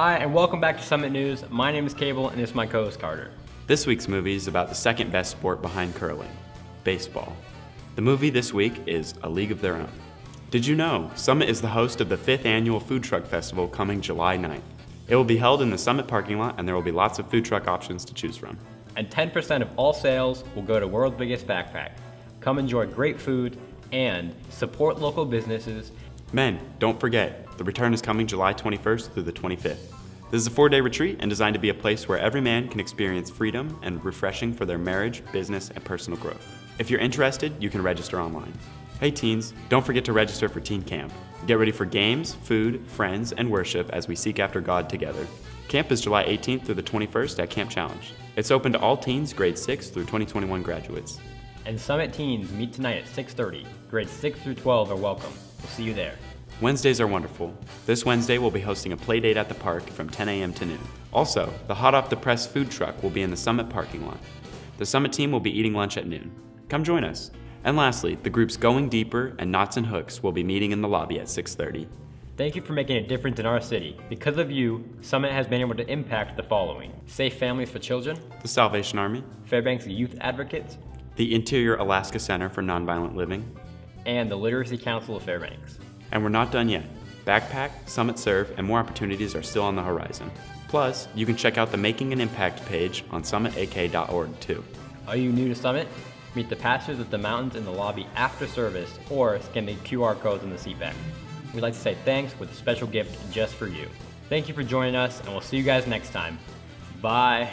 Hi, and welcome back to Summit News. My name is Cable, and this is my co-host Carter. This week's movie is about the second best sport behind curling, baseball. The movie this week is A League of Their Own. Did you know Summit is the host of the fifth annual Food Truck Festival coming July 9th? It will be held in the Summit parking lot, and there will be lots of food truck options to choose from. And 10% of all sales will go to World's Biggest Backpack. Come enjoy great food and support local businesses. Men, don't forget, the return is coming July 21st through the 25th. This is a four day retreat and designed to be a place where every man can experience freedom and refreshing for their marriage, business, and personal growth. If you're interested, you can register online. Hey teens, don't forget to register for Teen Camp. Get ready for games, food, friends, and worship as we seek after God together. Camp is July 18th through the 21st at Camp Challenge. It's open to all teens grades 6 through 2021 graduates. And Summit teens meet tonight at 6:30. Grades 6 through 12 are welcome. We'll see you there. Wednesdays are wonderful. This Wednesday, we'll be hosting a play date at the park from 10 a.m. to noon. Also, the Hot Off the Press food truck will be in the Summit parking lot. The Summit team will be eating lunch at noon. Come join us. And lastly, the groups Going Deeper and Knots and Hooks will be meeting in the lobby at 6:30. Thank you for making a difference in our city. Because of you, Summit has been able to impact the following Safe Families for Children, The Salvation Army, Fairbanks Youth Advocates, the Interior Alaska Center for Nonviolent Living, and the Literacy Council of Fairbanks. And we're not done yet. Backpack, Summit Serve, and more opportunities are still on the horizon. Plus, you can check out the Making an Impact page on summitak.org too. Are you new to Summit? Meet the pastors at the mountains in the lobby after service or scan the QR codes in the seat back. We'd like to say thanks with a special gift just for you. Thank you for joining us, and we'll see you guys next time. Bye.